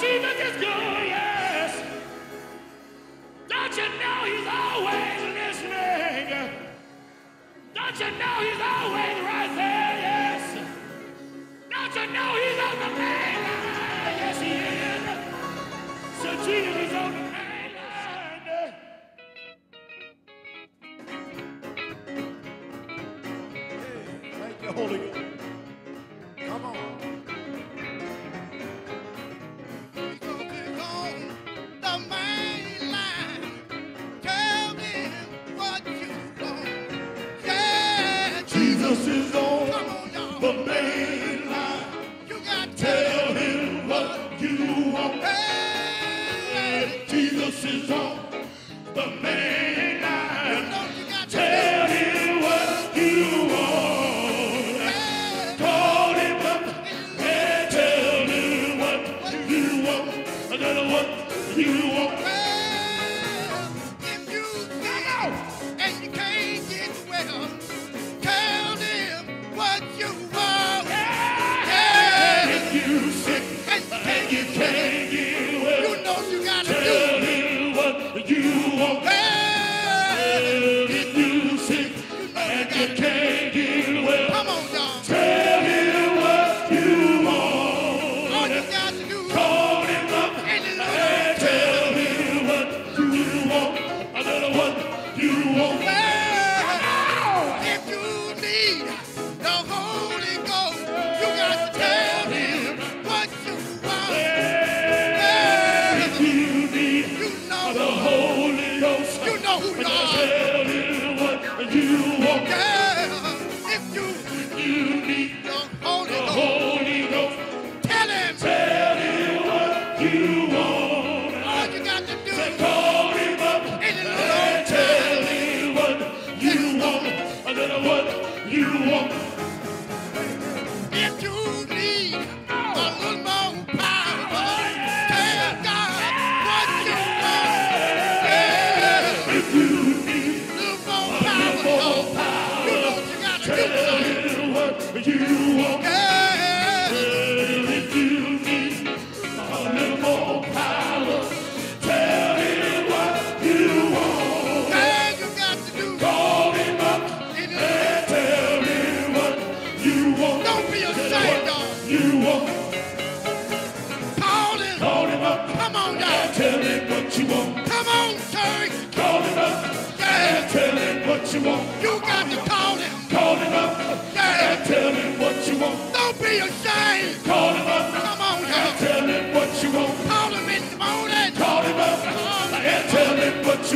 Jesus is good,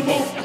him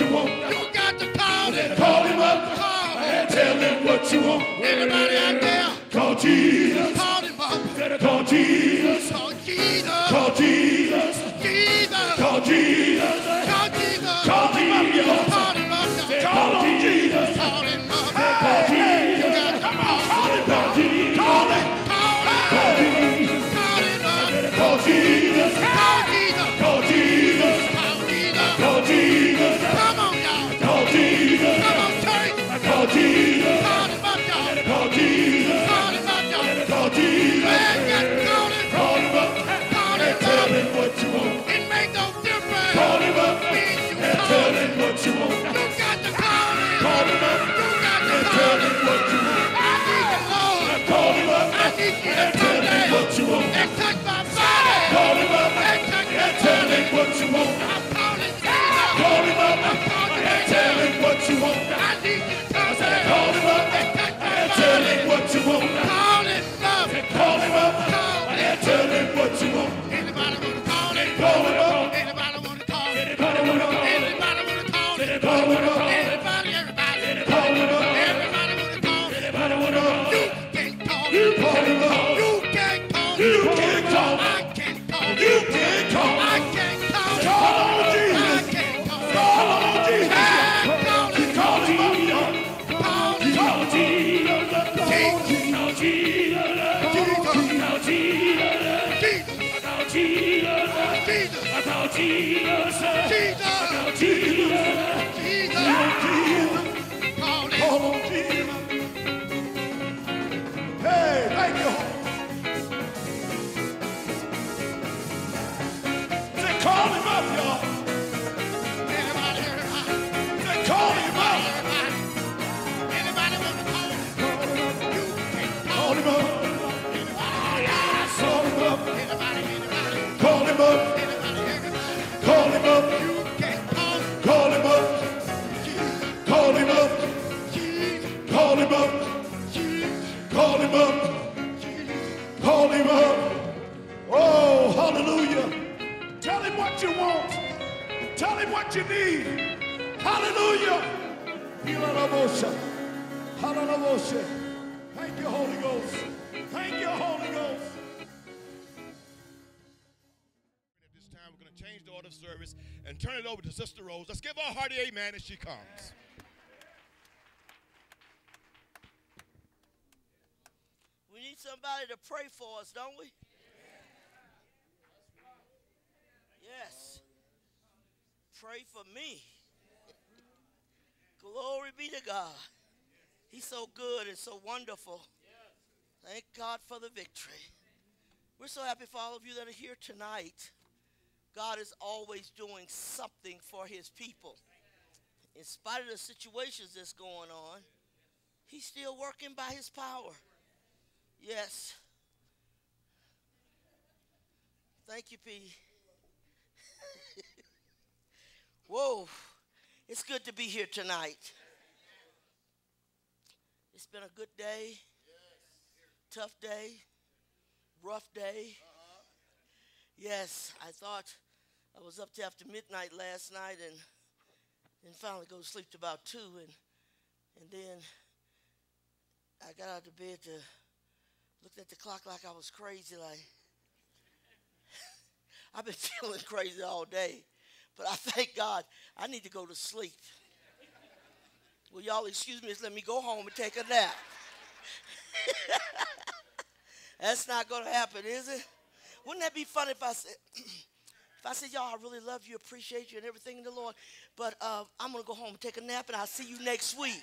you want. You got to call him. Call him up. Call and tell him what you want. Everybody out there. Call Jesus. Call him up. Call Jesus. Call Jesus. Call Jesus. Jesus. Call Jesus. Call Jesus. Call Jesus. Call him up. Call him up. Call him up. Call him up. Call him up. Jesus. Come on, y'all. Call Jesus. Come on, church. Call Jesus. Call him up, y'all. Call Jesus. Call him up, y'all. Call Jesus. Man, God, call him. Call him up. And. Tell him what you want. It make no difference. Call him up. And tell him what you want. You got to call him. Call him up. And tell him what you want. I need the Lord. Call him up. I need you to and tell him what you want. And my body. Call him up. And my body. And tell. up. Call him up. Call him up. Call him up. Call him up. Of service and turn it over to Sister Rose. Let's give her a hearty amen as she comes. We need somebody to pray for us, don't we? Yes. Pray for me. Glory be to God. He's so good and so wonderful. Thank God for the victory. We're so happy for all of you that are here tonight. God is always doing something for his people. In spite of the situations that's going on, he's still working by his power. Yes. Thank you, P. Whoa. It's good to be here tonight. It's been a good day, tough day, rough day. Uh-huh. Yes, I thought I was up to after midnight last night and then finally go to sleep to about two and and then I got out of bed to looked at the clock like I was crazy like I've been feeling crazy all day. But I thank God I need to go to sleep. Will y'all excuse me? Just let me go home and take a nap. That's not going to happen, is it? Wouldn't that be fun if I said, I said, y'all, I really love you, appreciate you, and everything in the Lord, but uh, I'm going to go home and take a nap, and I'll see you next week.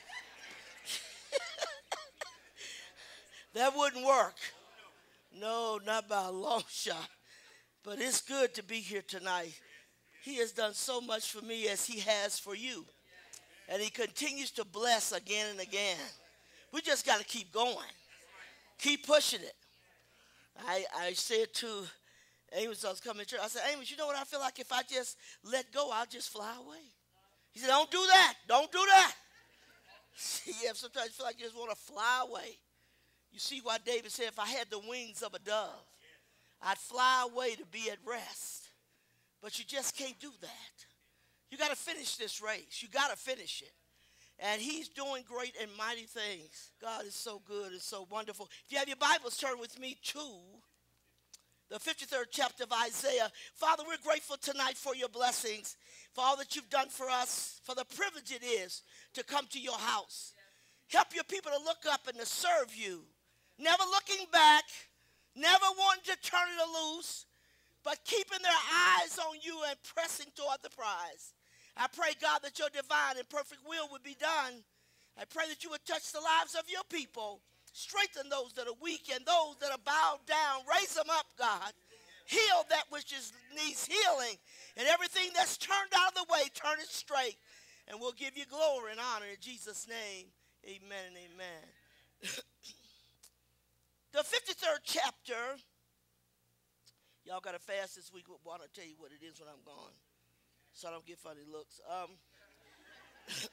that wouldn't work. No, not by a long shot. But it's good to be here tonight. He has done so much for me as he has for you. And he continues to bless again and again. We just got to keep going. Keep pushing it. I, I said to Amos, was coming to church, I said, Amos, you know what I feel like if I just let go, I'll just fly away. He said, don't do that. Don't do that. yeah, sometimes you feel like you just want to fly away. You see why David said, if I had the wings of a dove, I'd fly away to be at rest. But you just can't do that. You got to finish this race. You got to finish it. And he's doing great and mighty things. God is so good and so wonderful. If you have your Bibles, turn with me to the 53rd chapter of Isaiah. Father, we're grateful tonight for your blessings, for all that you've done for us, for the privilege it is to come to your house. Help your people to look up and to serve you, never looking back, never wanting to turn it loose, but keeping their eyes on you and pressing toward the prize. I pray, God, that your divine and perfect will would be done. I pray that you would touch the lives of your people, strengthen those that are weak and those that are bowed down. Raise them up, God. Heal that which is, needs healing, and everything that's turned out of the way, turn it straight. And we'll give you glory and honor in Jesus' name. Amen and amen. the 53rd chapter. Y'all got to fast this week. I want to tell you what it is when I'm gone so I don't get funny looks. Um,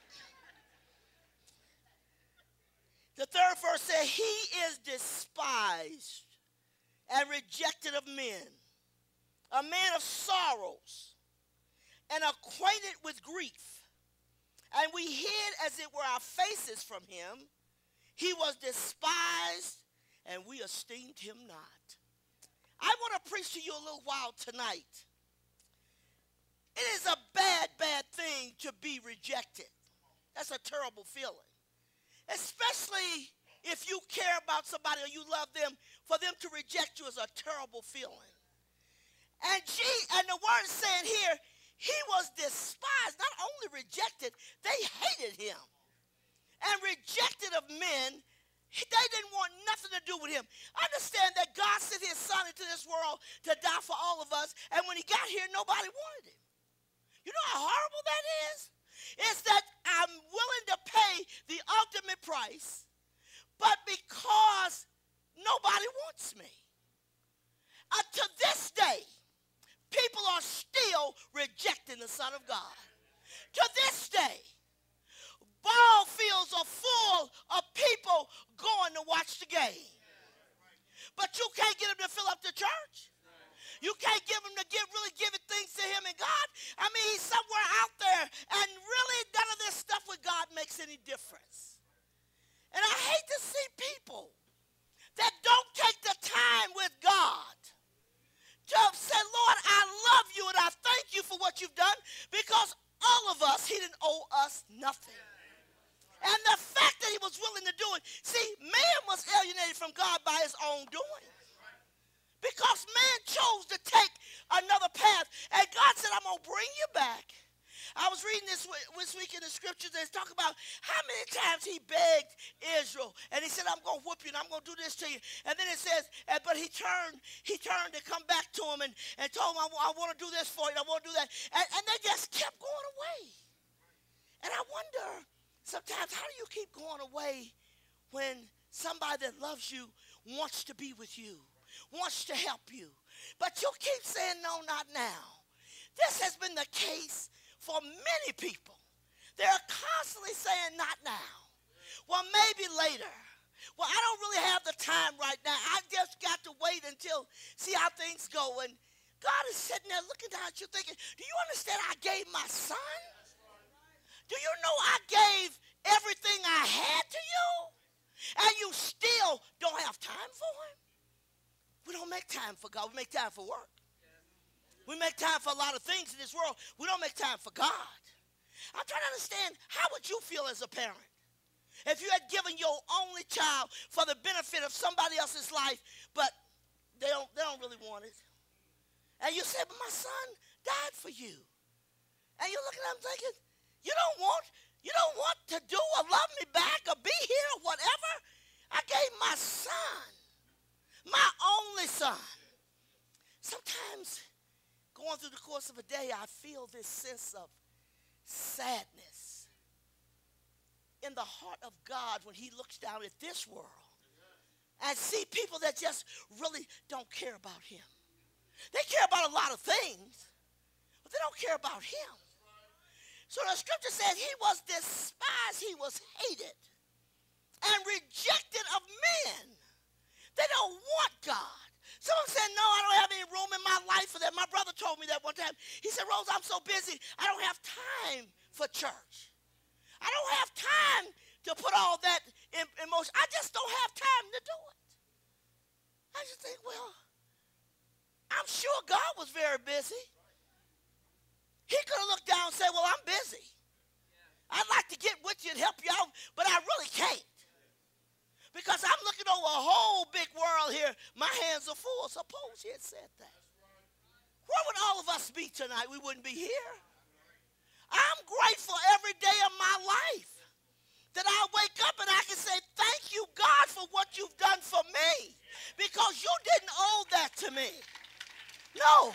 the third verse said, He is despised and rejected of men, a man of sorrows and acquainted with grief. And we hid as it were our faces from him. He was despised, and we esteemed him not. I want to preach to you a little while tonight it is a bad, bad thing to be rejected. That's a terrible feeling. Especially if you care about somebody or you love them, for them to reject you is a terrible feeling. And G and the word is saying here, he was despised, not only rejected, they hated him. And rejected of men, they didn't want nothing to do with him. Understand that God sent his son into this world to die for all of us, and when he got here, nobody wanted him. You know how horrible that is? It's that I'm willing to pay the ultimate price, but because nobody wants me. To this day, people are still rejecting the Son of God. To this day, ball fields are full of people going to watch the game. But you can't get them to fill up the church. You can't give him to give really giving things to him and God. I mean, he's somewhere out there, and really none of this stuff with God makes any difference. And I hate to see people that don't take the time with God Job said, Lord, I love you and I thank you for what you've done because all of us, he didn't owe us nothing. And the fact that he was willing to do it, see, man was alienated from God by his own doing. Because man chose to take another path. And God said, I'm going to bring you back. I was reading this this week in the scriptures. They talk about how many times he begged Israel, and he said, "I'm going to whoop you, and I'm going to do this to you." And then it says, "But he turned, he turned to come back to him and, and told him, I, I want to do this for you, I want to do that." And, and they just kept going away. And I wonder sometimes how do you keep going away when somebody that loves you wants to be with you, wants to help you, but you keep saying, "No, not now." This has been the case for many people. They're constantly saying, not now. Well, maybe later. Well, I don't really have the time right now. I just got to wait until see how things go. And God is sitting there looking down at you thinking, do you understand I gave my son? Do you know I gave everything I had to you? And you still don't have time for him? We don't make time for God. We make time for work. We make time for a lot of things in this world. We don't make time for God. I'm trying to understand how would you feel as a parent if you had given your only child for the benefit of somebody else's life, but they don't, they don't really want it. And you said, but my son died for you. And you're looking at him thinking, you don't want, you don't want to do or love me back or be here or whatever. I gave my son, my only son. Sometimes going through the course of a day, I feel this sense of sadness in the heart of God when he looks down at this world and see people that just really don't care about him. They care about a lot of things, but they don't care about him. So the scripture says he was despised, he was hated, and rejected of men. They don't want God. Someone said, No, I don't have any room in my life for that. My brother told me that one time. He said, Rose, I'm so busy, I don't have time for church. I don't have time to put all that in, in motion. I just don't have time to do it. I just think, well, I'm sure God was very busy. He could have looked down and said, Well, I'm busy. I'd like to get with you and help you out, but I really can't. Because I'm looking over a whole big world here. My hands are full. Suppose he had said that. Where would all of us be tonight? We wouldn't be here. I'm grateful every day of my life that I wake up and I can say, Thank you, God, for what you've done for me. Because you didn't owe that to me. No.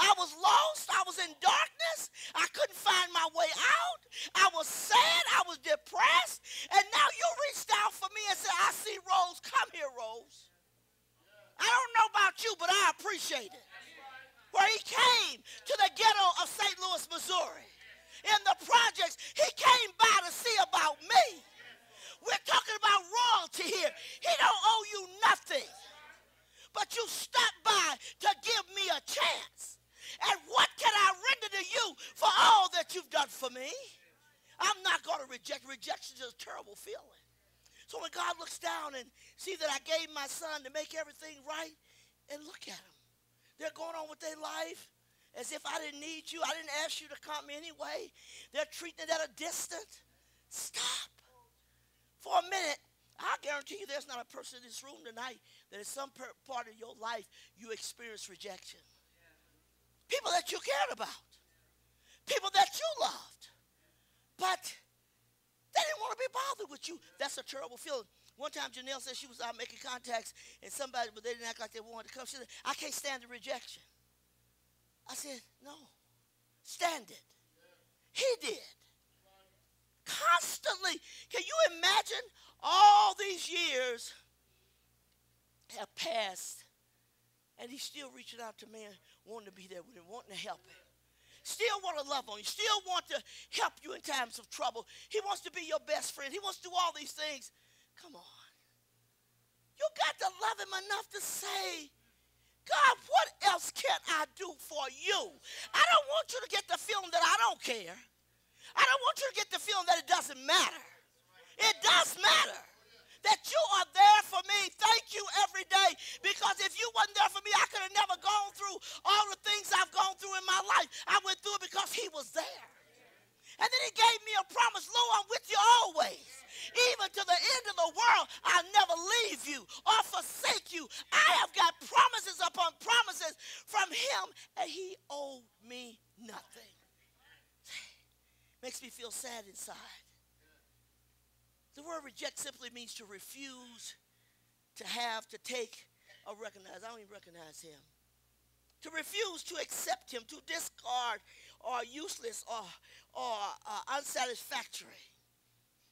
I was lost. I was in darkness. I couldn't find my way out. I was sad. I was depressed. And now you reached out for me and said, I see Rose. Come here, Rose. I don't know about you, but I appreciate it. Where he came to the ghetto of St. Louis, Missouri. In the projects, he came by to see about me. We're talking about royalty here. He don't owe you nothing. But you stopped by to give me a chance. And what can I render to you for all that you've done for me? I'm not going to reject. Rejection is a terrible feeling. So when God looks down and see that I gave my son to make everything right, and look at them. They're going on with their life as if I didn't need you. I didn't ask you to come anyway. They're treating it at a distance. Stop. For a minute, I guarantee you there's not a person in this room tonight that in some part of your life you experience rejection people that you cared about, people that you loved. But they didn't want to be bothered with you. That's a terrible feeling. One time Janelle said she was out making contacts and somebody, but they didn't act like they wanted to come. She said, I can't stand the rejection. I said, no, stand it. He did. Constantly. Can you imagine all these years have passed and he's still reaching out to man wanting to be there with him, wanting to help him. Still want to love on you. Still want to help you in times of trouble. He wants to be your best friend. He wants to do all these things. Come on. You got to love him enough to say, God, what else can I do for you? I don't want you to get the feeling that I don't care. I don't want you to get the feeling that it doesn't matter. It does matter that you are there for me. Thank you every day because if you wasn't there for me, I could have never gone through all the things I've gone through in my life. I went through it because he was there. And then he gave me a promise, Lo, I'm with you always. Even to the end of the world, I'll never leave you or forsake you. I have got promises upon promises from him, and he owed me nothing. Makes me feel sad inside. The word reject simply means to refuse, to have, to take, or recognize. I don't even recognize him. To refuse to accept him, to discard, or useless, or, or uh, unsatisfactory.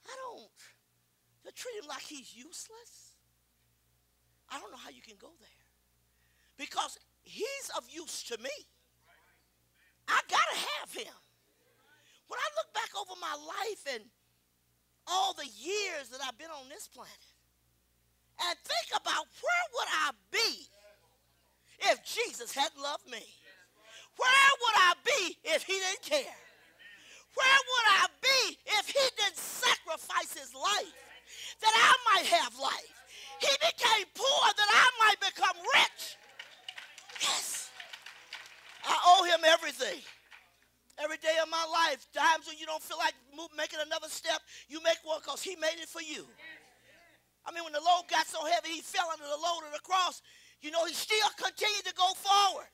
I don't. To treat him like he's useless. I don't know how you can go there. Because he's of use to me. I got to have him. When I look back over my life and all the years that I've been on this planet and think about where would I be if Jesus hadn't loved me? Where would I be if he didn't care? Where would I be if he didn't sacrifice his life that I might have life? He became poor that I might become rich. Yes. I owe him everything every day of my life. Times when you don't feel like move, making another step, you make one because he made it for you. I mean, when the load got so heavy, he fell under the load of the cross. You know, he still continued to go forward.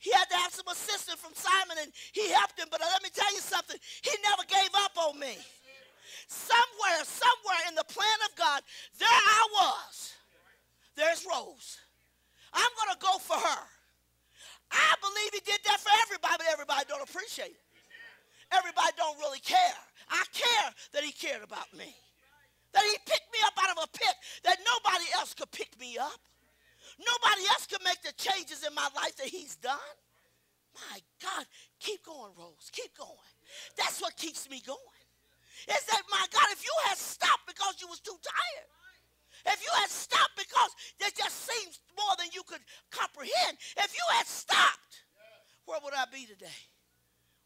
He had to have some assistance from Simon, and he helped him. But let me tell you something. He never gave up on me. Somewhere, somewhere in the plan of God, there I was. There's Rose. I'm going to go for her. I believe he did that for everybody, but everybody appreciate it. Everybody don't really care. I care that he cared about me. That he picked me up out of a pit that nobody else could pick me up. Nobody else could make the changes in my life that he's done. My God, keep going, Rose. Keep going. That's what keeps me going. Is that, my God, if you had stopped because you was too tired, if you had stopped because there just seems more than you could comprehend, if you had stopped, where would I be today?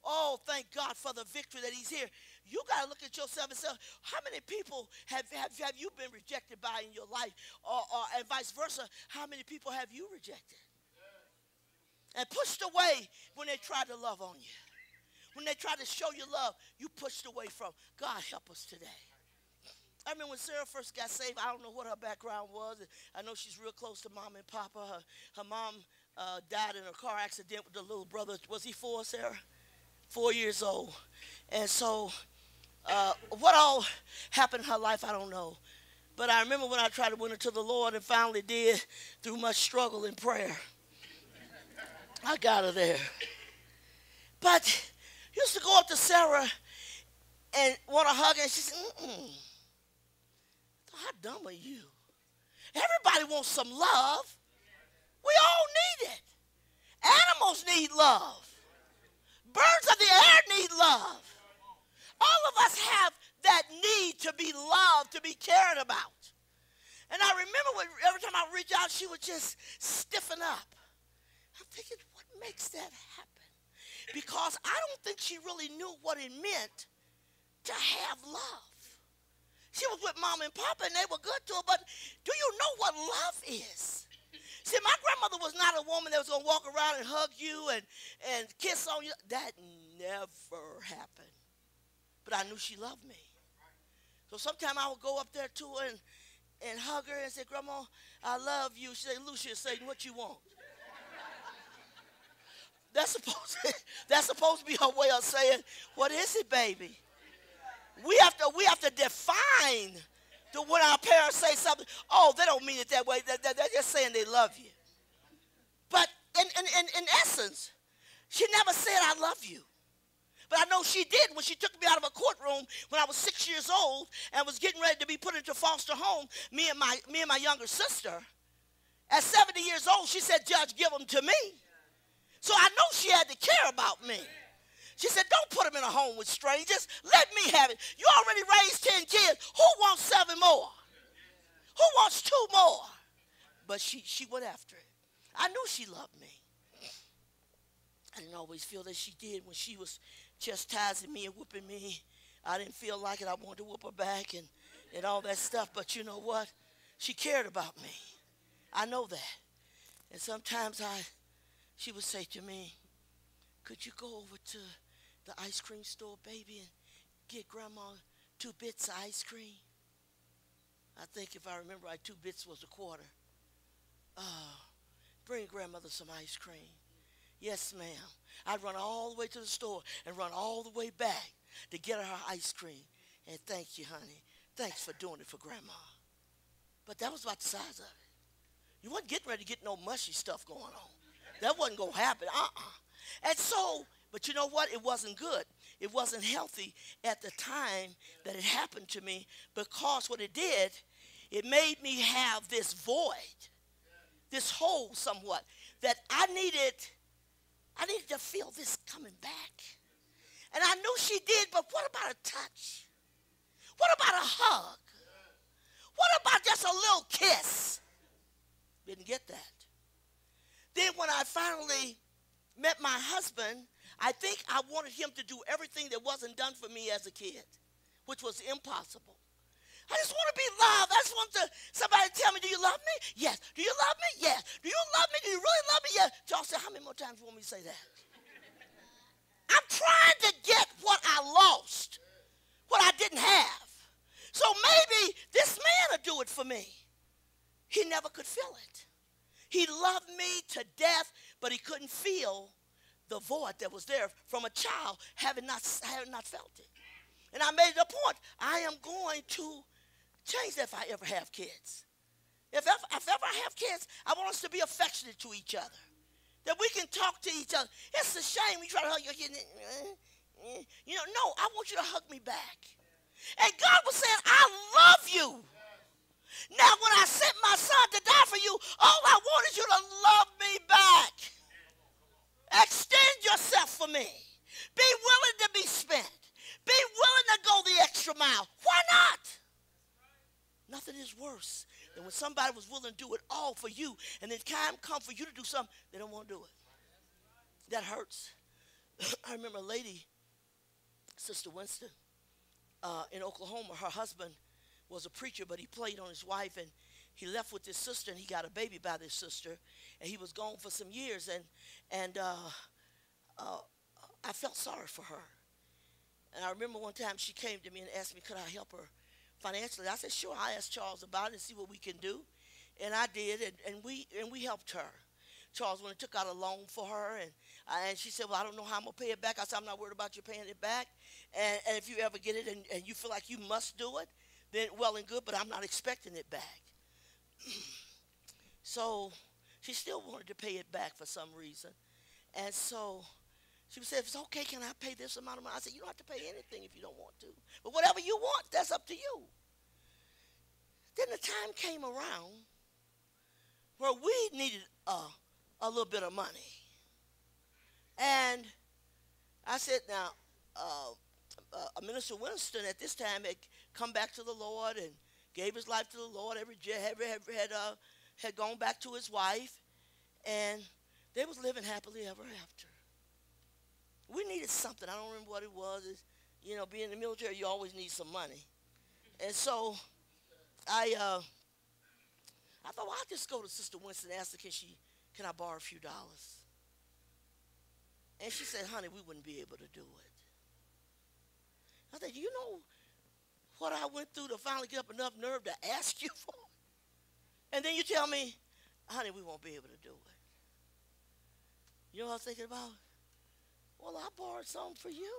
Oh, thank God for the victory that he's here. You got to look at yourself and say, how many people have, have, have you been rejected by in your life? Or, or, and vice versa, how many people have you rejected? And pushed away when they tried to love on you. When they tried to show you love, you pushed away from. God help us today. I remember when Sarah first got saved, I don't know what her background was. I know she's real close to mom and papa. Her, her mom uh, died in a car accident with the little brother. Was he four, Sarah? Four years old. And so, uh, what all happened in her life, I don't know. But I remember when I tried to win her to the Lord and finally did through much struggle and prayer. I got her there. But used to go up to Sarah and want to hug her, and she said, mm how dumb are you? Everybody wants some love. We all need it. Animals need love. Birds of the air need love. All of us have that need to be loved, to be cared about. And I remember when, every time I reach out, she would just stiffen up. I'm thinking, what makes that happen? Because I don't think she really knew what it meant to have love. She was with mom and papa and they were good to her, but do you know what love is? See, my grandmother was not a woman that was going to walk around and hug you and, and kiss on you. That never happened. But I knew she loved me. So sometimes I would go up there to her and, and hug her and say, Grandma, I love you. She said, Lucia, say what you want. That's supposed, to, that's supposed to be her way of saying, what is it, baby? we have to we have to define the when our parents say something. Oh, they don't mean it that way. They're, they're just saying they love you. But in, in, in, in essence, she never said I love you. But I know she did when she took me out of a courtroom when I was six years old and was getting ready to be put into foster home. Me and my me and my younger sister. At 70 years old, she said, "Judge, give them to me." So I know she had to care about me. She said, Don't put them in a home with strangers. Let me have it. You already raised 10 kids. Who wants seven more? Who wants two more? But she, she went after it. I knew she loved me. I didn't always feel that she did when she was chastising me and whooping me. I didn't feel like it. I wanted to whoop her back and, and all that stuff. But you know what? She cared about me. I know that. And sometimes I, she would say to me, could you go over to the ice cream store, baby, and get grandma two bits of ice cream? I think if I remember right, two bits was a quarter. Uh, bring grandmother some ice cream. Yes, ma'am. I'd run all the way to the store and run all the way back to get her ice cream. And thank you, honey. Thanks for doing it for grandma. But that was about the size of it. You wasn't getting ready to get no mushy stuff going on. That wasn't going to happen. Uh-uh. And so, but you know what? It wasn't good. It wasn't healthy at the time that it happened to me because what it did, it made me have this void, this hole somewhat, that I needed, I needed to feel this coming back. And I knew she did, but what about a touch? What about a hug? What about just a little kiss? Didn't get that. Then when I finally met my husband, I think I wanted him to do everything that wasn't done for me as a kid, which was impossible. I just want to be loved. I just want to, somebody tell me, do you love me? Yes. Do you love me? Yes. Do you love me? Do you really love me? Yes. Y'all say, how many more times you want me to say that? I'm trying to get what I lost, what I didn't have. So maybe this man will do it for me. He never could feel it. He loved me to death, but he couldn't feel the void that was there from a child having not, having not felt it. And I made it a point. I am going to change that if I ever have kids. If ever, if ever I have kids, I want us to be affectionate to each other. That we can talk to each other. It's a shame we try to hug your kid. You know, no, I want you to hug me back. And God was saying, I love you. Now, when I sent my son to die for you, all I want is you to love me back. Extend yourself for me. Be willing to be spent. Be willing to go the extra mile. Why not? Nothing is worse than when somebody was willing to do it all for you, and then time come for you to do something, they don't want to do it. That hurts. I remember a lady, Sister Winston, uh, in Oklahoma. Her husband was a preacher, but he played on his wife, and he left with his sister, and he got a baby by this sister, and he was gone for some years, and and uh, uh, I felt sorry for her. And I remember one time she came to me and asked me, could I help her financially? I said, sure. I asked Charles about it and see what we can do, and I did, and, and we and we helped her. Charles went and took out a loan for her, and uh, and she said, well, I don't know how I'm gonna pay it back. I said, I'm not worried about you paying it back, and, and if you ever get it and, and you feel like you must do it, then well and good, but I'm not expecting it back. so she still wanted to pay it back for some reason. And so she said, if it's okay, can I pay this amount of money? I said, you don't have to pay anything if you don't want to. But whatever you want, that's up to you. Then the time came around where we needed a, a little bit of money. And I said, now, uh, uh, Minister Winston at this time had come back to the Lord and gave his life to the Lord. Every had had, had, uh, had gone back to his wife, and they was living happily ever after. We needed something. I don't remember what it was. It's, you know, being in the military, you always need some money, and so I uh, I thought, well, I'll just go to Sister Winston and ask her, can she can I borrow a few dollars? And she said, honey, we wouldn't be able to do it. I said, you know what I went through to finally get up enough nerve to ask you for? it? And then you tell me, honey, we won't be able to do it. You know what I was thinking about? Well, I borrowed some for you.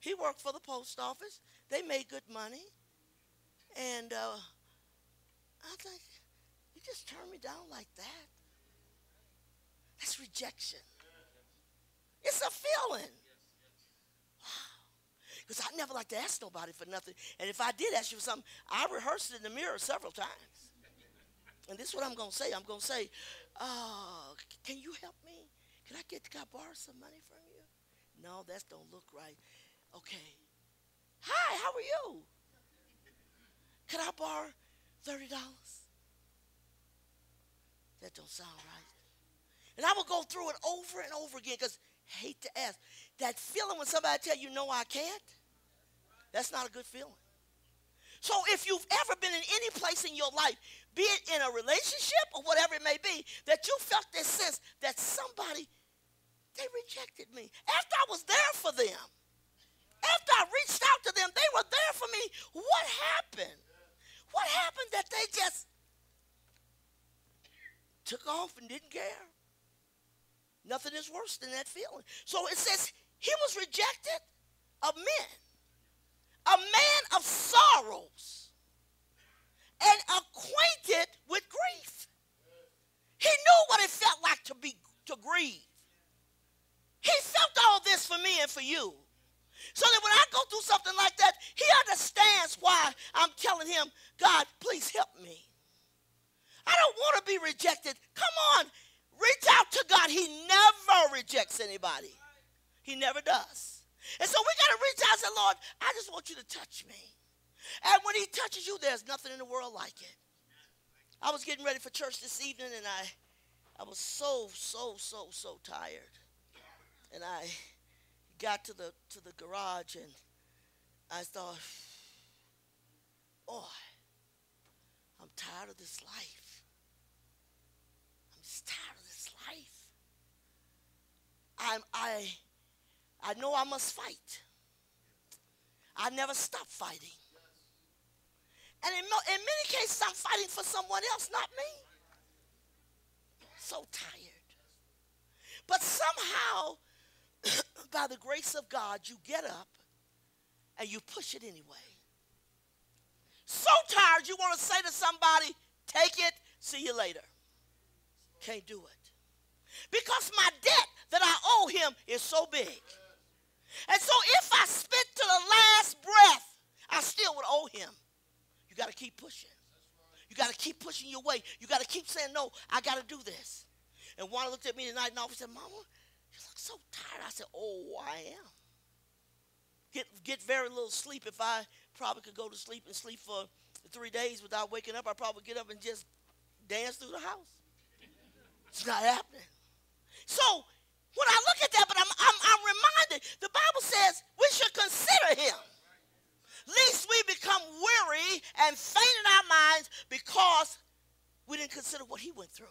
He worked for the post office. They made good money. And uh, I think, you just turn me down like that? That's rejection. It's a feeling. Wow. Because I never like to ask nobody for nothing. And if I did ask you for something, I rehearsed it in the mirror several times. And this is what I'm going to say. I'm going to say, oh, can you help me? Can I get, can I borrow some money from you? No, that don't look right. Okay. Hi, how are you? Can I borrow $30? That don't sound right. And I will go through it over and over again because hate to ask. That feeling when somebody tell you, no, I can't, that's not a good feeling. So if you've ever been in any place in your life, be it in a relationship or whatever it may be, that you felt this sense that somebody, they rejected me. After I was there for them, after I reached out to them, they were there for me. What happened? What happened that they just took off and didn't care? Nothing is worse than that feeling. So it says he was rejected of men, a man of sorrows, and acquainted with grief. He knew what it felt like to be to grieve. He felt all this for me and for you. So that when I go through something like that, he understands why I'm telling him, God, please help me. I don't want to be rejected. Come on, reach out to God. He never rejects anybody. He never does. And so we got to reach out and say, Lord, I just want you to touch me. And when he touches you, there's nothing in the world like it. I was getting ready for church this evening and I I was so, so, so, so tired. And I got to the to the garage and I thought, boy, I'm tired of this life. I'm just tired of this life. I'm I I know I must fight. I never stop fighting. And in, in many cases, I'm fighting for someone else, not me. So tired. But somehow, by the grace of God, you get up and you push it anyway. So tired, you want to say to somebody, take it, see you later. Can't do it. Because my debt that I owe him is so big. And so if I spit to the last breath, I still would owe him. You got to keep pushing. You got to keep pushing your way. You got to keep saying, no, I got to do this. And one looked at me tonight and office said, Mama, so tired. I said, oh, I am. Get, get very little sleep. If I probably could go to sleep and sleep for three days without waking up, I'd probably get up and just dance through the house. It's not happening. So when I look at that, but I'm, I'm, I'm reminded, the Bible says we should consider him lest we become weary and faint in our minds because we didn't consider what he went through.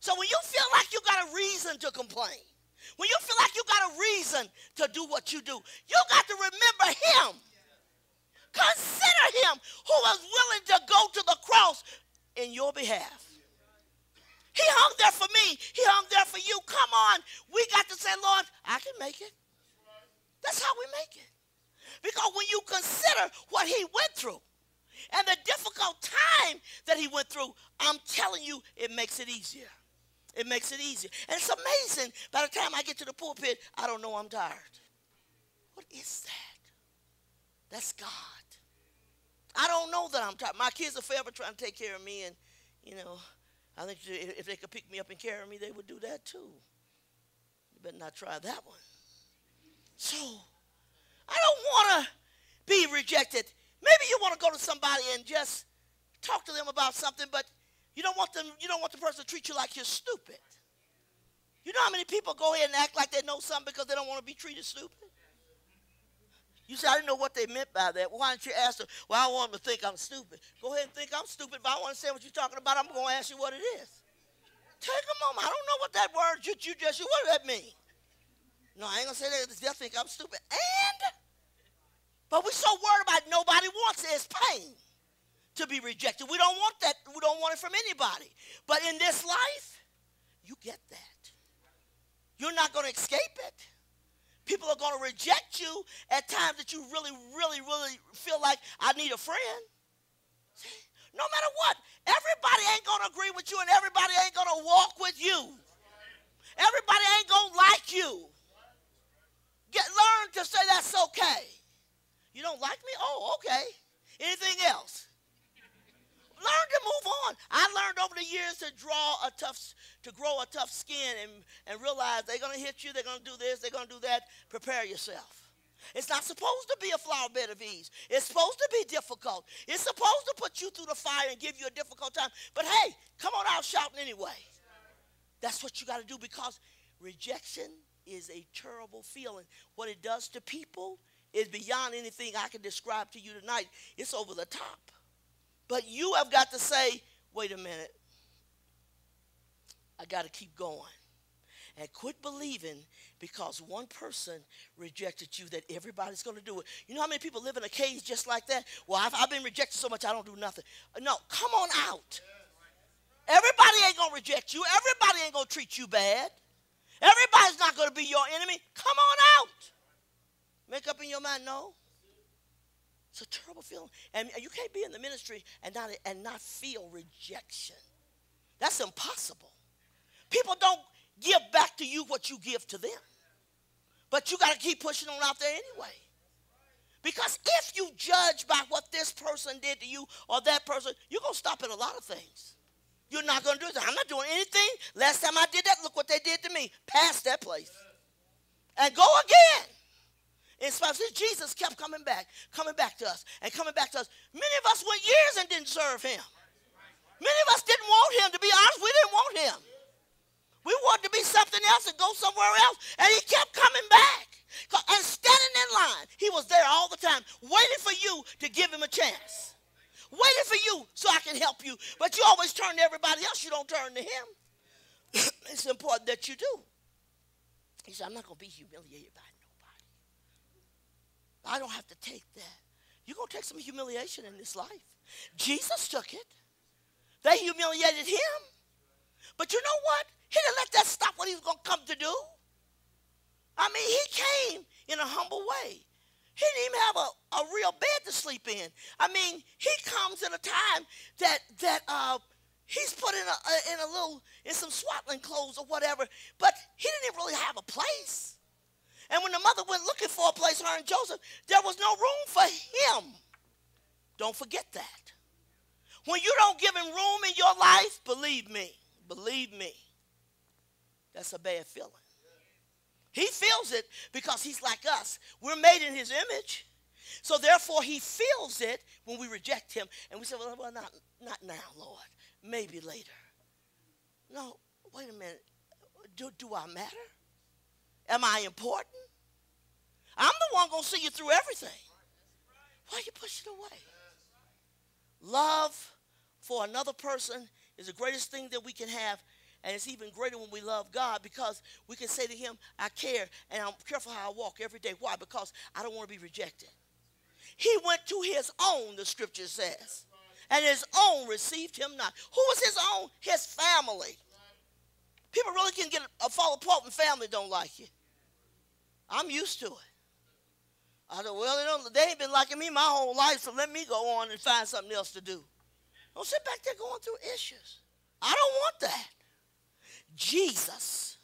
So when you feel like you got a reason to complain, when you feel like you got a reason to do what you do, you got to remember him. Consider him who was willing to go to the cross in your behalf. He hung there for me. He hung there for you. Come on. We got to say, Lord, I can make it. That's how we make it. Because when you consider what he went through and the difficult time that he went through, I'm telling you, it makes it easier. It makes it easier. And it's amazing. By the time I get to the pulpit, I don't know I'm tired. What is that? That's God. I don't know that I'm tired. My kids are forever trying to take care of me, and, you know, I think if they could pick me up and carry me, they would do that too. You better not try that one. So, I don't want to be rejected. Maybe you want to go to somebody and just talk to them about something, but you don't want them, you don't want the person to treat you like you're stupid. You know how many people go ahead and act like they know something because they don't want to be treated stupid? You say, I didn't know what they meant by that. Why don't you ask them? Well, I want them to think I'm stupid. Go ahead and think I'm stupid. If I want to say what you're talking about, I'm going to ask you what it is. Take a moment. I don't know what that word you, you just, what does that mean? No, I ain't going to say that. They'll think I'm stupid. And, but we're so worried about nobody wants it. It's pain to be rejected. We don't want that. We don't want it from anybody. But in this life, you get that. You're not going to escape it. People are going to reject you at times that you really, really, really feel like I need a friend. See? No matter what, everybody ain't going to agree with you and everybody ain't going to walk with you. Everybody ain't going to like you. Get learn to say that's okay. You don't like me? Oh, okay. Anything else? Learn to move on. I learned over the years to draw a tough, to grow a tough skin and, and realize they're going to hit you, they're going to do this, they're going to do that. Prepare yourself. It's not supposed to be a flower bed of ease. It's supposed to be difficult. It's supposed to put you through the fire and give you a difficult time. But hey, come on out shouting anyway. That's what you got to do because rejection is a terrible feeling. What it does to people is beyond anything I can describe to you tonight. It's over the top. But you have got to say, wait a minute. I got to keep going. And quit believing because one person rejected you that everybody's going to do it. You know how many people live in a cage just like that? Well, I've, I've been rejected so much I don't do nothing. No, come on out. Everybody ain't going to reject you. Everybody ain't going to treat you bad. Everybody's not going to be your enemy. Come on out. Make up in your mind, no. It's a terrible feeling. And you can't be in the ministry and not, and not feel rejection. That's impossible. People don't give back to you what you give to them. But you got to keep pushing on out there anyway. Because if you judge by what this person did to you or that person, you're going to stop at a lot of things. You're not going to do that. I'm not doing anything. Last time I did that, look what they did to me. Pass that place. And go again. In spite of Jesus kept coming back, coming back to us, and coming back to us. Many of us went years and didn't serve him. Many of us didn't want him. To be honest, we didn't want him. We wanted to be something else and go somewhere else. And he kept coming back. And standing in line, he was there all the time, waiting for you to give him a chance. Waiting for you so I can help you. But you always turn to everybody else. You don't turn to him. it's important that you do. He said, I'm not going to be humiliated by. I don't have to take that. You're going to take some humiliation in this life. Jesus took it. They humiliated him. But you know what? He didn't let that stop what he was going to come to do. I mean, he came in a humble way. He didn't even have a, a real bed to sleep in. I mean, he comes in a time that that uh, he's put in a, in a little in some swaddling clothes or whatever, but he didn't even really have a place. And when the mother went looking for a place, her and Joseph, there was no room for him. Don't forget that. When you don't give him room in your life, believe me, believe me, that's a bad feeling. He feels it because he's like us. We're made in his image. So therefore, he feels it when we reject him. And we say, well, well not, not now, Lord. Maybe later. No, wait a minute. Do, do I matter? Am I important? I'm the one going to see you through everything. Why are you pushing away? Love for another person is the greatest thing that we can have and it's even greater when we love God because we can say to Him, I care and I'm careful how I walk every day. Why? Because I don't want to be rejected. He went to His own, the scripture says, and His own received Him not. Who was His own? His family. People really can get a fall apart when family don't like you. I'm used to it. I said, well, they, ain't been liking me my whole life, so let me go on and find something else to do. Don't sit back there going through issues. I don't want that. Jesus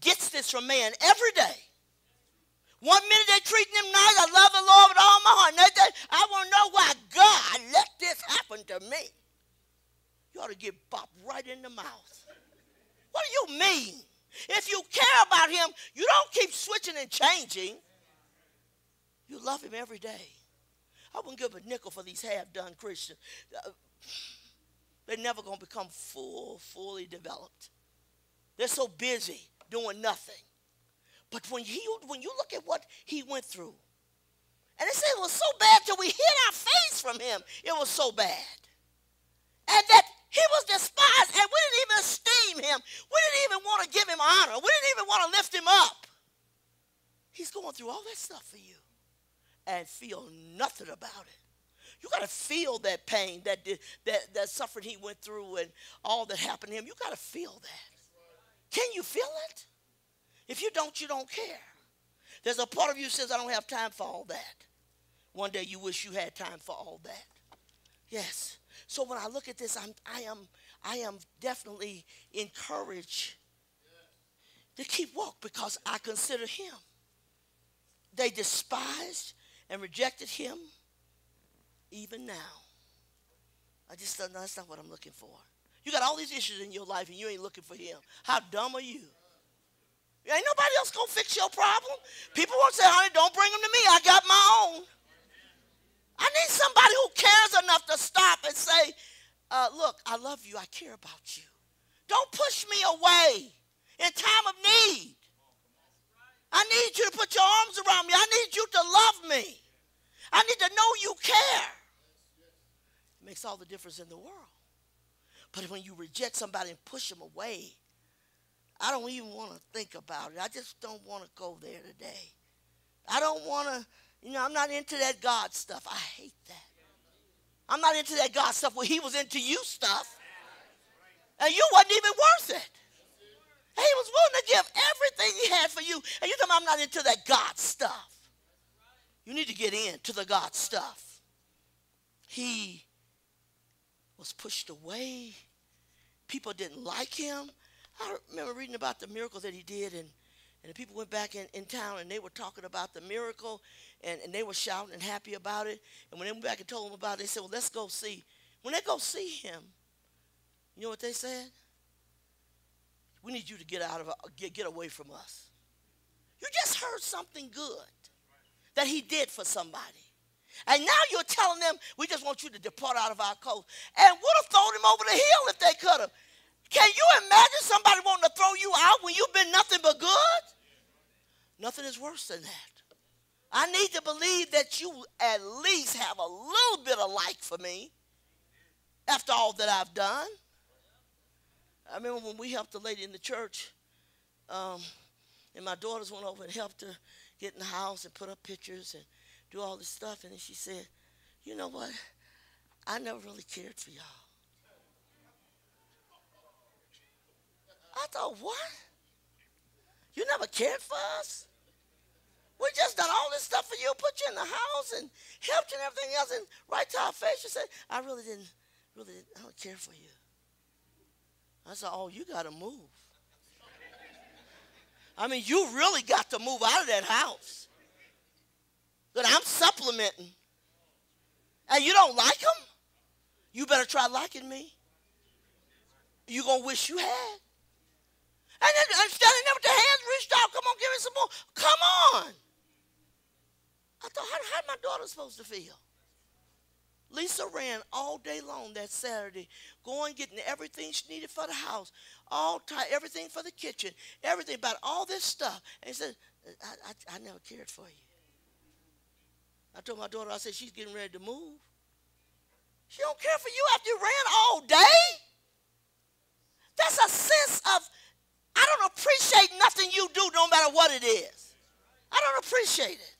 gets this from man every day. One minute they're treating him nice. I love the Lord with all my heart. Next day, I want to know why God let this happen to me. You ought to get bopped right in the mouth. What do you mean? If you care about him, you don't keep switching and changing. You love him every day. I wouldn't give a nickel for these half-done Christians. Uh, they're never going to become full, fully developed. They're so busy doing nothing. But when, he, when you look at what he went through, and they say it was so bad till we hid our face from him. It was so bad. And that he was despised, and we didn't even esteem him. We didn't even want to give him honor. We didn't even want to lift him up. He's going through all that stuff for you and feel nothing about it. You got to feel that pain, that, that, that suffering he went through, and all that happened to him. You got to feel that. Can you feel it? If you don't, you don't care. There's a part of you says, I don't have time for all that. One day you wish you had time for all that. Yes. So when I look at this, I'm, I am, I am definitely encouraged to keep walk because I consider him. They despised and rejected him even now. I just don't know that's not what I'm looking for. You got all these issues in your life and you ain't looking for him. How dumb are you? Ain't nobody else gonna fix your problem. People won't say, honey, don't bring them to me. I got my own. I need somebody who cares enough to stop and say, uh, look, I love you. I care about you. Don't push me away in time of need. I need you to put your arms around me. I need you to love me. I need to know you care. It makes all the difference in the world. But when you reject somebody and push them away, I don't even want to think about it. I just don't want to go there today. I don't want to, you know, I'm not into that God stuff. I hate that. I'm not into that God stuff where he was into you stuff. And you wasn't even worth it. He was willing to give everything he had for you. And you tell me I'm not into that God stuff. You need to get into the God stuff. He was pushed away. People didn't like him. I remember reading about the miracle that he did, and, and the people went back in, in town and they were talking about the miracle, and, and they were shouting and happy about it. And when they went back and told them about it, they said, Well, let's go see. When they go see him, you know what they said? We need you to get out of get, get away from us. You just heard something good that he did for somebody. And now you're telling them we just want you to depart out of our coast. And would have thrown him over the hill if they could have. Can you imagine somebody wanting to throw you out when you've been nothing but good? Nothing is worse than that. I need to believe that you at least have a little bit of like for me after all that I've done. I remember when we helped a lady in the church, um, and my daughters went over and helped her get in the house and put up pictures and do all this stuff. And then she said, You know what? I never really cared for y'all. I thought, What? You never cared for us? We just done all this stuff for you, put you in the house and helped you and everything else. And right to our face, you said, I really didn't, really, didn't, I don't care for you. I said, Oh, you got to move. I mean, you really got to move out of that house. That I'm supplementing. And you don't like them? You better try liking me. you going to wish you had. And then I'm standing there with the hands reached out. Come on, give me some more. Come on. I thought, how, how my daughter supposed to feel? Lisa ran all day long that Saturday, going getting everything she needed for the house, all time, everything for the kitchen, everything about all this stuff. And said, I, I, I never cared for you. I told my daughter, I said, she's getting ready to move. She don't care for you after you ran all day. That's a sense of, I don't appreciate nothing you do no matter what it is. I don't appreciate it.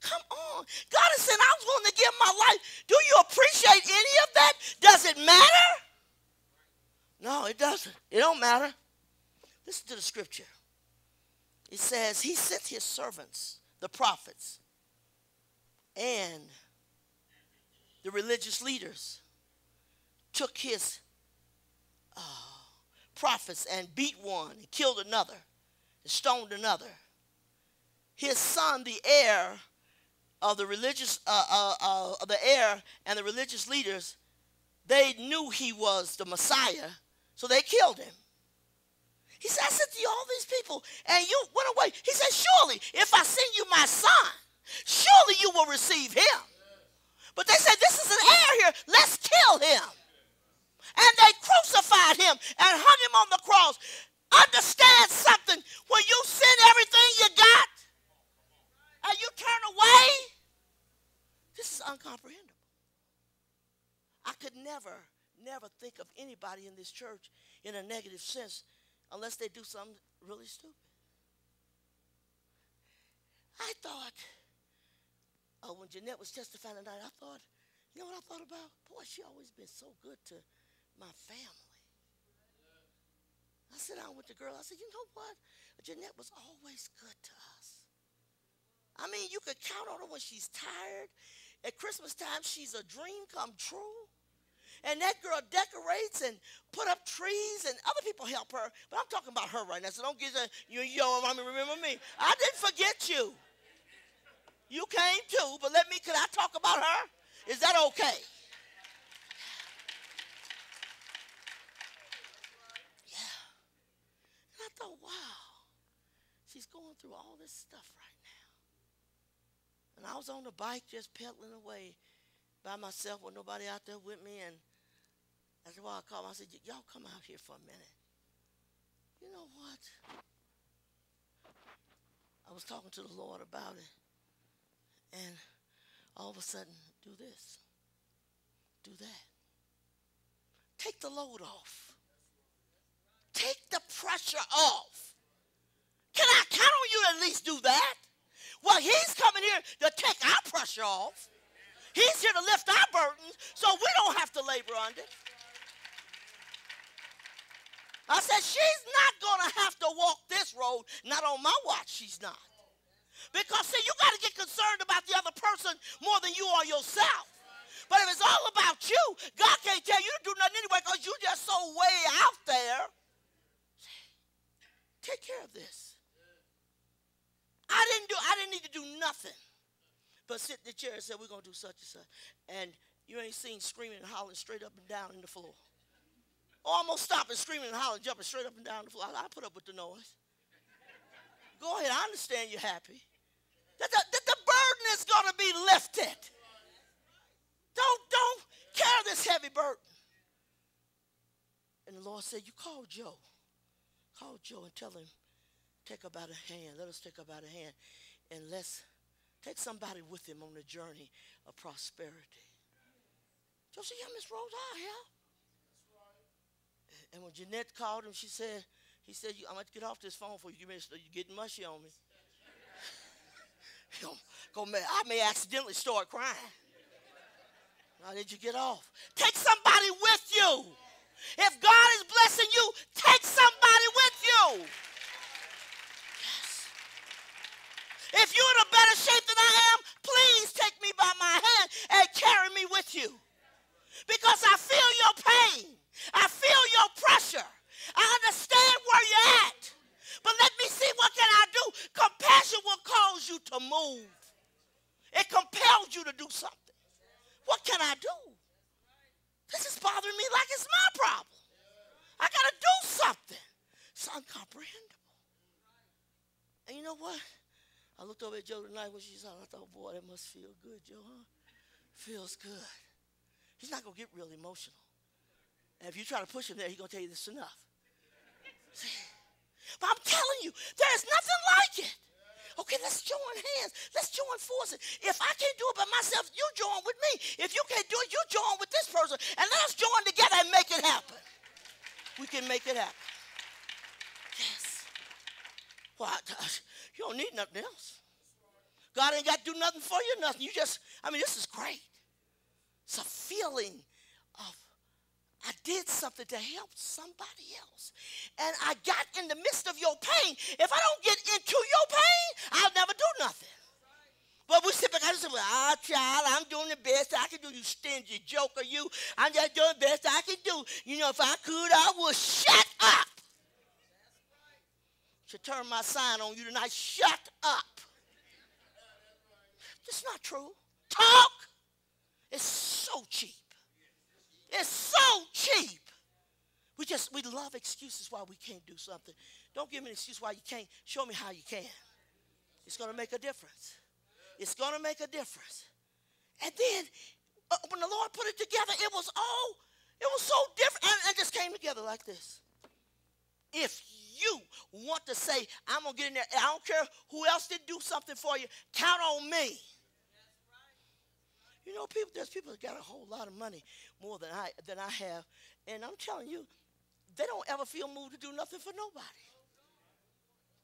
Come on. God has said, I was willing to give my life. Do you appreciate any of that? Does it matter? No, it doesn't. It don't matter. Listen to the scripture. It says, He sent His servants, the prophets, and the religious leaders took His uh, prophets and beat one and killed another and stoned another. His son, the heir of the religious, uh, uh, uh, of the heir and the religious leaders, they knew he was the Messiah, so they killed him. He said, I said to you, all these people, and you went away. He said, Surely, if I send you my son, surely you will receive him. But they said, This is an heir here. Let's kill him. And they crucified him and hung him on the cross. Understand something. When you send everything you got, and you turn away, this is uncomprehendable. I could never, never think of anybody in this church in a negative sense unless they do something really stupid. I thought, oh, when Jeanette was testifying tonight, I thought, you know what I thought about? Boy, she always been so good to my family. I said I with the girl. I said, you know what? Jeanette was always good to us. I mean, you could count on her when she's tired. At Christmas time, she's a dream come true. And that girl decorates and put up trees, and other people help her. But I'm talking about her right now, so don't get you yo, mommy, remember me. I didn't forget you. You came too, but let me, could I talk about her? Is that okay? Yeah. And I thought, wow, she's going through all this stuff right was on the bike just pedaling away by myself with nobody out there with me. And that's why I called him. I said, Y'all come out here for a minute. you know what? I was talking to the Lord about it, and all of a sudden, do this, do that. Take the load off. Take the pressure off. Can I count on you to at least do that? Well, he's coming here to take our pressure off. He's here to lift our burdens so we don't have to labor under it. I said, she's not going to have to walk this road. Not on my watch, she's not. Because, see, you got to get concerned about the other person more than you are yourself. But if it's all about you, God can't tell you to do nothing anyway because you're just so way out there. Take care of this. I didn't do I didn't need to do nothing but sit in the chair and say, We're gonna do such and such. And you ain't seen screaming and hollering straight up and down in the floor. Almost stopping, screaming and hollering, jumping straight up and down the floor. I, I put up with the noise. Go ahead, I understand you're happy. That the, that the burden is gonna be lifted. Don't don't carry this heavy burden. And the Lord said, You call Joe. Call Joe and tell him take by the hand. Let us take by the hand. And let's take somebody with him on the journey of prosperity. Joe said, yeah, Miss Rose, ah, I'll help. And when Jeanette called him, she said, he said, I'm going to get off this phone for you. You're getting mushy on me. I may accidentally start crying. Now did you get off? Take somebody with you. If God is blessing you, take somebody with you. If you're in a better shape than I am, please take me by my hand and carry me with you. Because I feel your pain. I feel your pressure. I understand where you're at. But let me see what can I do. Compassion will cause you to move. It compels you to do something. What can I do? This is bothering me like it's my problem. I got to do something. It's incomprehensible. And you know what? I looked over at Joe tonight when she saw I thought, boy, that must feel good, Joe, huh? Feels good. He's not going to get real emotional. And if you try to push him there, he's going to tell you this is enough. but I'm telling you, there's nothing like it. Okay, let's join hands. Let's join forces. If I can't do it by myself, you join with me. If you can't do it, you join with this person. And let's join together and make it happen. We can make it happen. Yes. Well, you don't need nothing else. God ain't got to do nothing for you, nothing. You just, I mean, this is great. It's a feeling of I did something to help somebody else. And I got in the midst of your pain. If I don't get into your pain, I'll never do nothing. But we sit back and say, well, ah, child, I'm doing the best I can do. You stingy joker, you. I'm just doing the best I can do. You know, if I could, I would shut up should turn my sign on you tonight. Shut up. That's not true. Talk is so cheap. It's so cheap. We just we love excuses why we can't do something. Don't give me an excuse why you can't. Show me how you can. It's going to make a difference. It's going to make a difference. And then uh, when the Lord put it together, it was all it was so different, and it just came together like this. If you want to say, I'm to get in there, I don't care who else did do something for you, count on me. You know, people, there's people that got a whole lot of money more than I than I have, and I'm telling you, they don't ever feel moved to do nothing for nobody.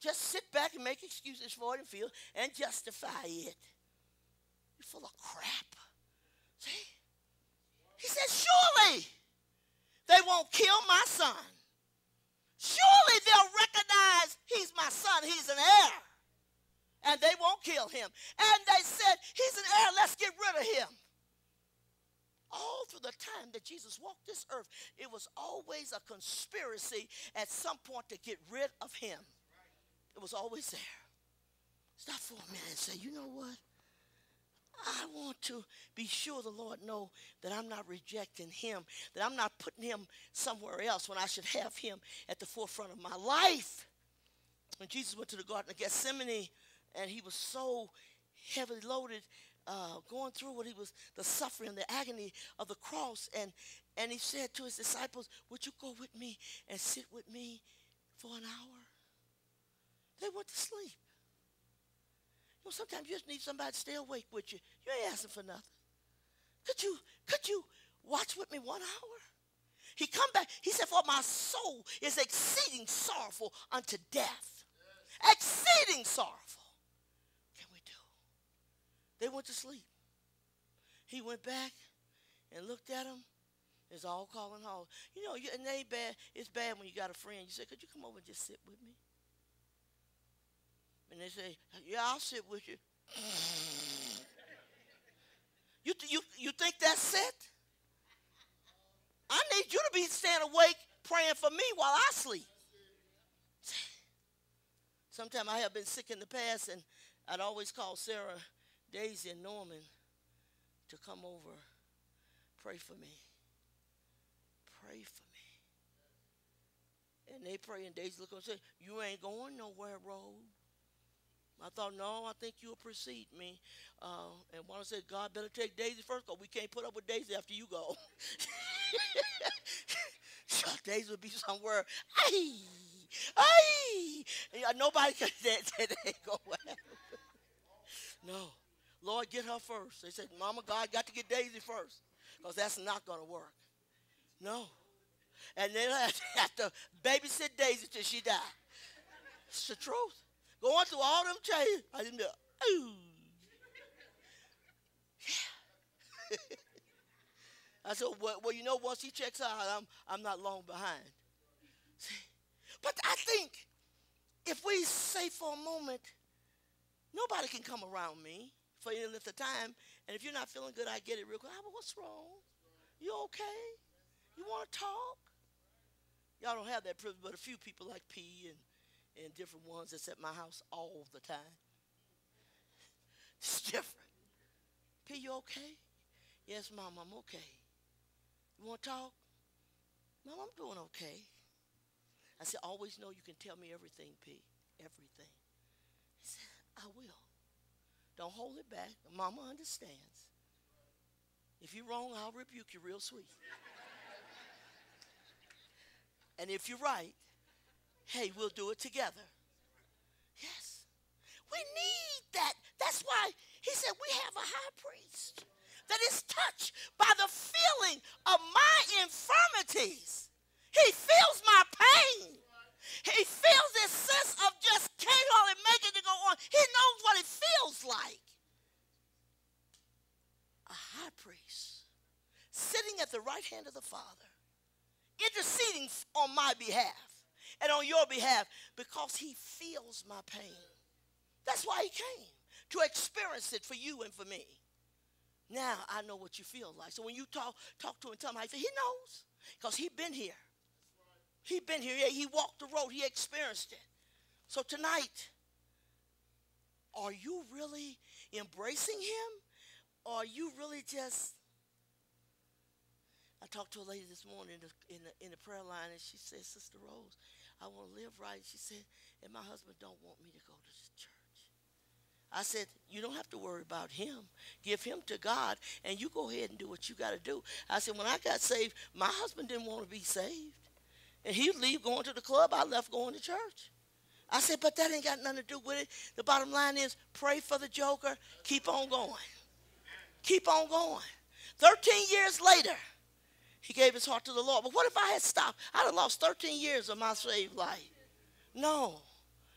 Just sit back and make excuses for it and feel and justify it. You're full of crap. See? He said, surely they won't kill my son. Surely they'll recognize he's my son, he's an heir. And they won't kill him. And they said, He's an heir, let's get rid of him. All through the time that Jesus walked this earth, it was always a conspiracy at some point to get rid of him. It was always there. Stop for a minute and say, You know what? I want to be sure the Lord know that I'm not rejecting him, that I'm not putting him somewhere else when I should have him at the forefront of my life. When Jesus went to the Garden of Gethsemane and he was so heavily loaded, uh, going through what he was, the suffering, the agony of the cross, and, and he said to his disciples, would you go with me and sit with me for an hour. They went to sleep. You know, sometimes you just need somebody to stay awake with you. You ain't asking for nothing. Could you, could you watch with me one hour? He come back. He said, For my soul is exceeding sorrowful unto death. Exceeding sorrowful. They went to sleep. He went back and looked at them. It's all calling hall. You know, you, and ain't bad. It's bad when you got a friend. You say, Could you come over and just sit with me? And they say, Yeah, I'll sit with you. you, you, you think that's it? I need you to be staying awake praying for me while I sleep. Sometimes I have been sick in the past, and I'd always call Sarah, Daisy, and Norman to come over, pray for me. Pray for me. And they pray, and Daisy look and say, You ain't going nowhere, Rose. I thought, no, I think you'll precede me. Uh, and one said, God better take Daisy first because we can't put up with Daisy after you go. Daisy would be somewhere. Hey, hey. Nobody can say to happen. No. Lord, get her first. They said, Mama, God got to get Daisy first because that's not going to work. No. And then I have to babysit Daisy till she die. It's the truth. Going through all them changes. I didn't know. Ooh. Yeah. I said, well, well, you know, once he checks out, I'm, I'm not long behind. See? But I think if we say for a moment, nobody can come around me for any length of time. And if you're not feeling good, I get it real quick. Ah, what's wrong? You okay? You want to talk? Y'all don't have that privilege, but a few people like P and, and different ones that's at my house all the time. It's different. P, you okay? Yes, Mom, I'm okay. You want to talk? Mom, I'm doing okay. I said, always know you can tell me everything, P. Everything. He said, I will. Don't hold it back. Mama understands. If you're wrong, I'll rebuke you real sweet. and if you're right, hey, we'll do it together. Yes. We need that. That's why he said we have a high priest that is touched by the feeling of my infirmities. He feels my pain. He feels this sense of just can't hardly make it to go on. He knows what it feels like. A high priest sitting at the right hand of the Father, interceding on my behalf and on your behalf because he feels my pain. That's why he came to experience it for you and for me. Now I know what you feel like. So when you talk talk to him, tell him how you feel. He knows because he been here. He been here. Yeah, He walked the road. He experienced it. So tonight, are you really embracing him? Or are you really just I talked to a lady this morning in the, in the, in the prayer line, and she said, Sister Rose, I want to live right. She said, and my husband don't want me to go to church. I said, You don't have to worry about him. Give him to God, and you go ahead and do what you got to do. I said, When I got saved, my husband didn't want to be saved. And he'd leave going to the club. I left going to church. I said, But that ain't got nothing to do with it. The bottom line is pray for the joker, keep on going. Keep on going. 13 years later, he gave his heart to the Lord. But what if I had stopped? I'd have lost 13 years of my saved life. No.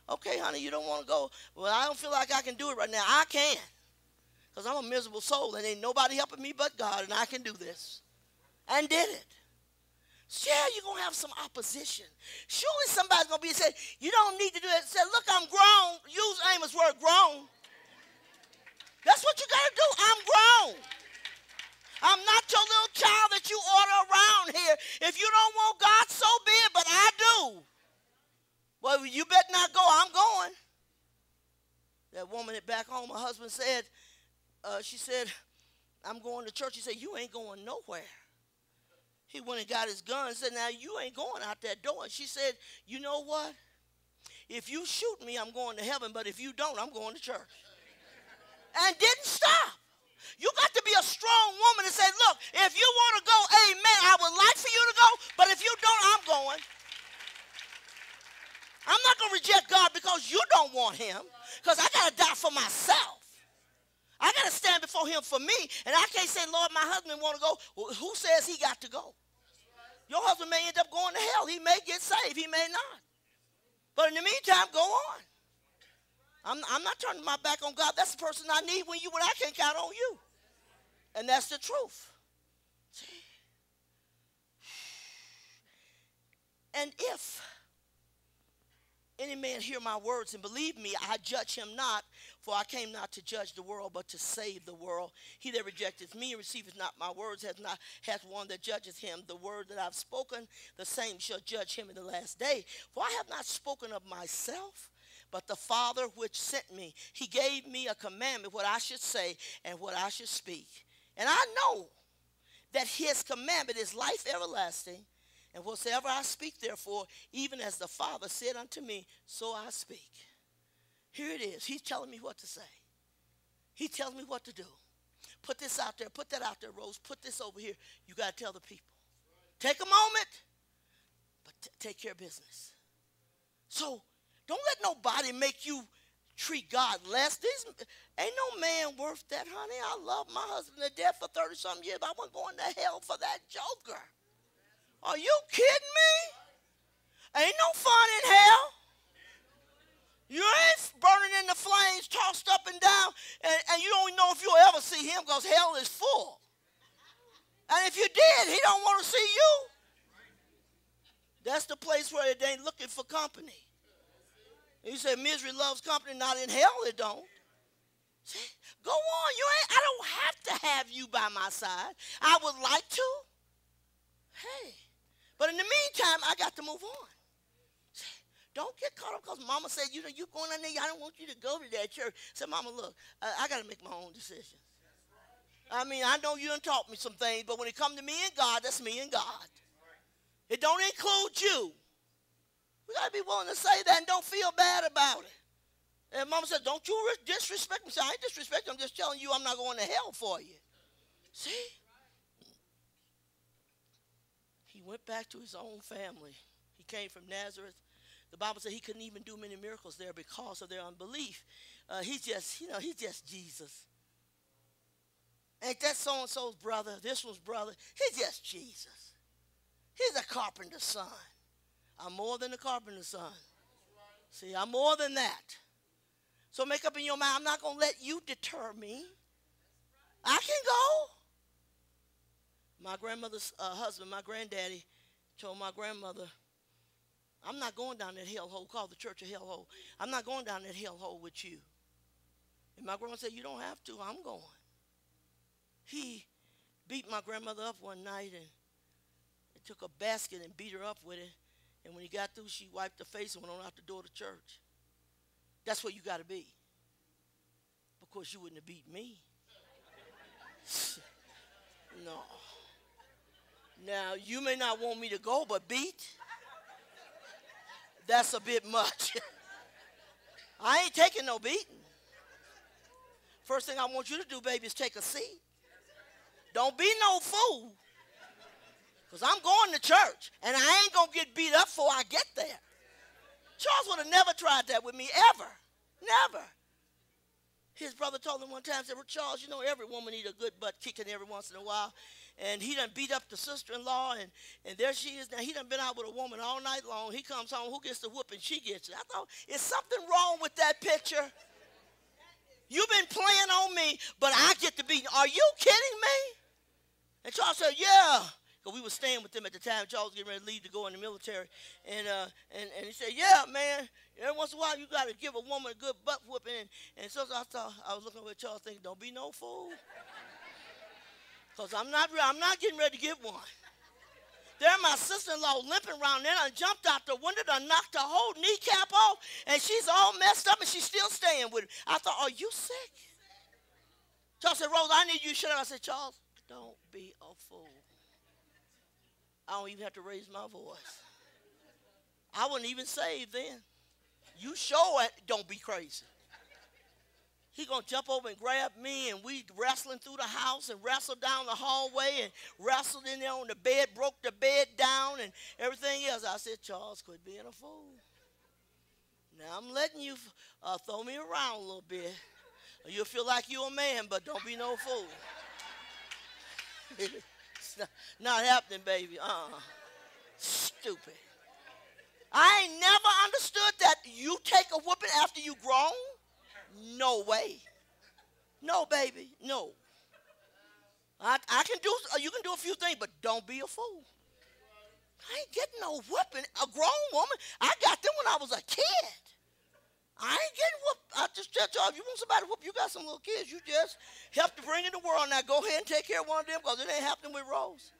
Okay, honey, you don't want to go. Well, I don't feel like I can do it right now. I can. Because I'm a miserable soul and ain't nobody helping me but God, and I can do this. And did it. Yeah, you're going to have some opposition. Surely somebody's going to be saying, you don't need to do it. Say, look, I'm grown. Use Amos' word, grown. That's what you got to do. I'm grown. I'm not your little child that you order around here. If you don't want God, so be it, but I do. Well, you better not go. I'm going. That woman back home, her husband said, uh, she said, I'm going to church. He said, You ain't going nowhere. He went and got his gun and said, Now you ain't going out that door. And she said, You know what? If you shoot me, I'm going to heaven, but if you don't, I'm going to church. and didn't stop. You got to be a strong woman and say, Look, if you want to go, amen, I would like for you to go, but if you don't, I'm going. I'm not going to reject God because you don't want him, because I got to die for myself. I got to stand before him for me. And I can't say, Lord, my husband want to go. Well, who says he got to go? Your husband may end up going to hell. He may get saved. He may not. But in the meantime, go on. I'm, I'm not turning my back on God. That's the person I need when you when I can't count on you. And that's the truth. And if any man hear my words and believe me, I judge him not, for I came not to judge the world, but to save the world. He that rejecteth me and receiveth not my words hath not hath one that judgeth him. The word that I've spoken, the same shall judge him in the last day. For I have not spoken of myself, but the Father which sent me. He gave me a commandment what I should say and what I should speak. And I know that his commandment is life everlasting. And whatsoever I speak, therefore, even as the Father said unto me, so I speak. Here it is. He's telling me what to say. He tells me what to do. Put this out there. Put that out there, Rose. Put this over here. You got to tell the people. Take a moment, but take care of business. So don't let nobody make you treat God less. This ain't no man worth that, honey. I love my husband to death for 30 something years, but I wasn't going to hell for that joker. Are you kidding me? Ain't no fun in hell. You ain't burning in the flames, tossed up and down, and, and you don't know if you'll ever see him because hell is full. And if you did, he don't want to see you. That's the place where they ain't looking for company. You say misery loves company, not in hell it don't. See, go on. You ain't I don't have to have you by my side. I would like to. Hey. But in the meantime, I got to move on. Don't get caught up because mama said, you know, you're going in there, I don't want you to go to that church. Said, mama, look, I, I got to make my own decisions. I mean, I know you done taught me some things, but when it come to me and God, that's me and God. It don't include you. We got to be willing to say that and don't feel bad about it. And mama said, don't you disrespect me. So I ain't disrespecting. I'm just telling you I'm not going to hell for you. See? He went back to his own family. He came from Nazareth. The Bible said he couldn't even do many miracles there because of their unbelief. Uh, he's just, you know, he's just Jesus. Ain't that so and so's brother? This one's brother. He's just Jesus. He's a carpenter's son. I'm more than a carpenter's son. See, I'm more than that. So make up in your mind, I'm not going to let you deter me. I can go. My grandmother's uh, husband, my granddaddy, told my grandmother, I'm not going down that hellhole called the Church of Hellhole. I'm not going down that hellhole with you. And my grandma said, You don't have to. I'm going. He beat my grandmother up one night and took a basket and beat her up with it. And when he got through, she wiped her face and went on out the door to church. That's where you got to be. Because you wouldn't have beat me. no. Now, you may not want me to go, but beat? That's a bit much. I ain't taking no beating. First thing I want you to do, baby, is take a seat. Don't be no fool. Because I'm going to church, and I ain't going to get beat up before I get there. Charles would have never tried that with me, ever. Never. His brother told him one time, said, well, Charles, you know, every woman need a good butt kicking every once in a while and he done beat up the sister-in-law, and, and there she is now. He done been out with a woman all night long. He comes home, who gets the whooping? She gets it. I thought, is something wrong with that picture? You've been playing on me, but I get to beat. Are you kidding me? And Charles said, yeah. Because we were staying with them at the time. Charles was getting ready to leave to go in the military. And, uh, and, and he said, yeah, man, every once in a while you got to give a woman a good butt whooping. And, and so I thought, I was looking at Charles thinking, don't be no fool. Because I'm not, I'm not getting ready to get one. There, my sister-in-law limping around there I jumped out the window and knocked her whole kneecap off, and she's all messed up, and she's still staying with it. I thought, are you sick? Charles said, Rose, I need you to shut up. I said, Charles, don't be a fool. I don't even have to raise my voice. I wasn't even saved then. You sure don't be crazy. He gonna jump over and grab me, and we wrestling through the house and wrestled down the hallway and wrestled in there on the bed, broke the bed down and everything else. I said, Charles, quit being a fool. Now I'm letting you uh, throw me around a little bit. You'll feel like you're a man, but don't be no fool. it's not, not, happening, baby. Uh-uh. Stupid. I ain't never understood that you take a whooping after you grown. No way. No, baby. No. I, I can do, uh, you can do a few things, but don't be a fool. I ain't getting no whooping. A grown woman, I got them when I was a kid. I ain't getting whooped. I just tell y'all, if you want somebody to whoop, you got some little kids. You just help to bring in the world. Now go ahead and take care of one of them because it ain't happening with Rose.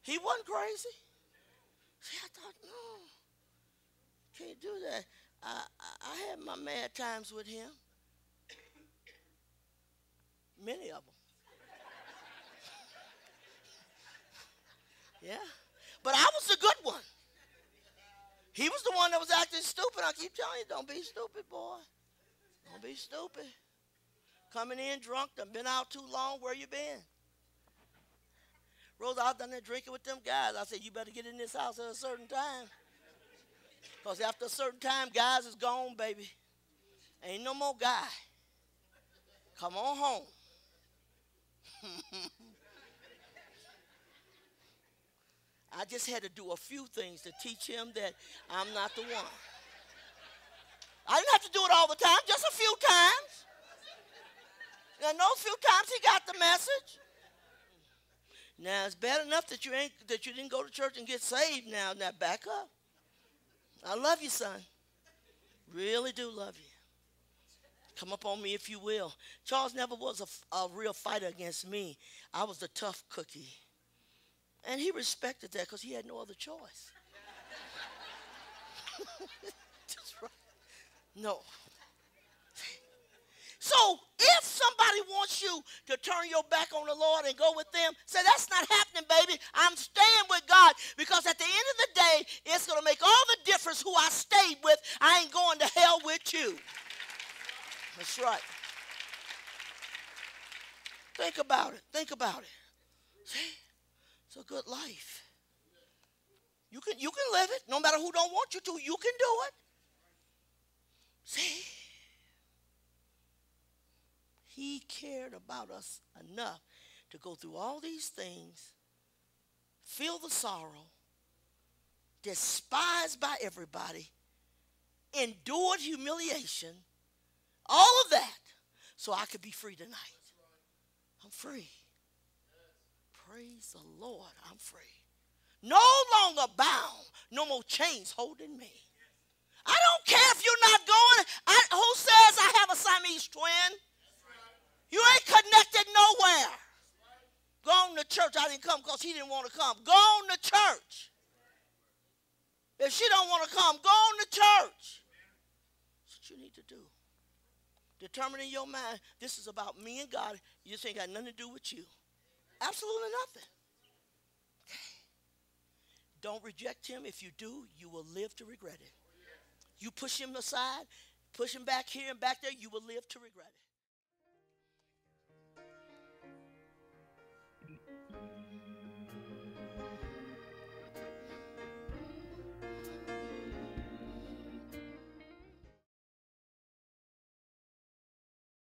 He wasn't crazy. See, I thought, no, can't do that. I, I, I had my mad times with him. Many of them. yeah. But I was the good one. He was the one that was acting stupid. I keep telling you, don't be stupid, boy. Don't be stupid. Coming in drunk, done been out too long. Where you been? Rose, was done there drinking with them guys. I said, you better get in this house at a certain time. Because after a certain time, guys is gone, baby. Ain't no more guy. Come on home. I just had to do a few things to teach him that I'm not the one. I didn't have to do it all the time, just a few times. And those few times he got the message. Now it's bad enough that you ain't that you didn't go to church and get saved now. Now back up. I love you, son. Really do love you. Come up on me if you will. Charles never was a, a real fighter against me. I was the tough cookie. And he respected that because he had no other choice. That's right. No. So if somebody wants you to turn your back on the Lord and go with them, say, that's not happening, baby. I'm staying with God because at the end of the day, it's going to make all the difference who I stayed with. I ain't going to hell with you. That's right. Think about it. Think about it. See? It's a good life. You can, you can live it. No matter who don't want you to, you can do it. See? He cared about us enough to go through all these things, feel the sorrow, despised by everybody, endured humiliation, all of that, so I could be free tonight. I'm free. Praise the Lord, I'm free. No longer bound, no more chains holding me. I don't care if you're not going. I, who says I have a Siamese twin? You ain't connected nowhere. Go on to church. I didn't come because he didn't want to come. Go on to church. If she don't want to come, go on to church. That's what you need to do. Determining your mind, this is about me and God. You just ain't got nothing to do with you. Absolutely nothing. Don't reject him. If you do, you will live to regret it. You push him aside, push him back here and back there, you will live to regret it.